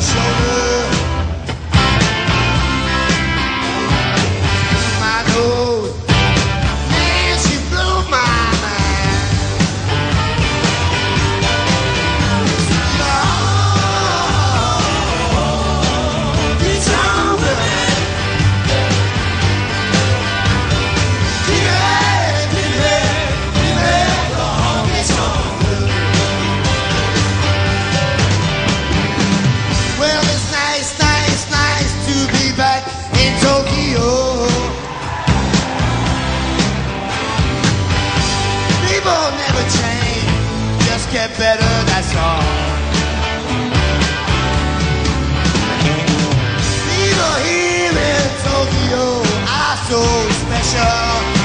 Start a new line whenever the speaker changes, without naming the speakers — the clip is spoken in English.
show. get better, that's all. Leave a here in Tokyo, I'm so special.